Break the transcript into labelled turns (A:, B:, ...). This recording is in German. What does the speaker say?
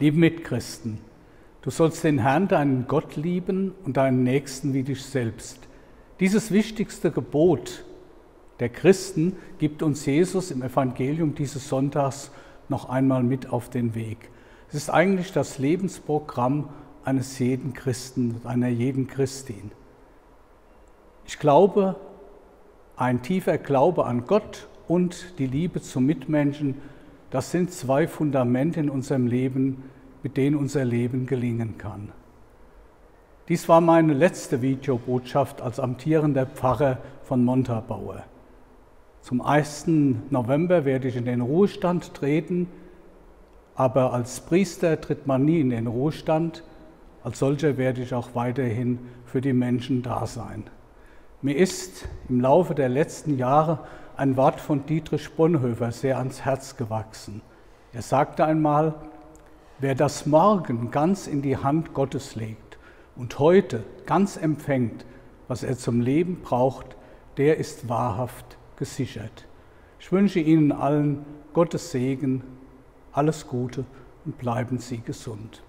A: Liebe Mitchristen, du sollst den Herrn, deinen Gott lieben und deinen Nächsten wie dich selbst. Dieses wichtigste Gebot der Christen gibt uns Jesus im Evangelium dieses Sonntags noch einmal mit auf den Weg. Es ist eigentlich das Lebensprogramm eines jeden Christen, einer jeden Christin. Ich glaube, ein tiefer Glaube an Gott und die Liebe zum Mitmenschen, das sind zwei Fundamente in unserem Leben, mit denen unser Leben gelingen kann. Dies war meine letzte Videobotschaft als amtierender Pfarrer von Montabaur. Zum 1. November werde ich in den Ruhestand treten, aber als Priester tritt man nie in den Ruhestand. Als solcher werde ich auch weiterhin für die Menschen da sein. Mir ist im Laufe der letzten Jahre ein Wort von Dietrich Bonhoeffer sehr ans Herz gewachsen. Er sagte einmal, wer das Morgen ganz in die Hand Gottes legt und heute ganz empfängt, was er zum Leben braucht, der ist wahrhaft gesichert. Ich wünsche Ihnen allen Gottes Segen, alles Gute und bleiben Sie gesund.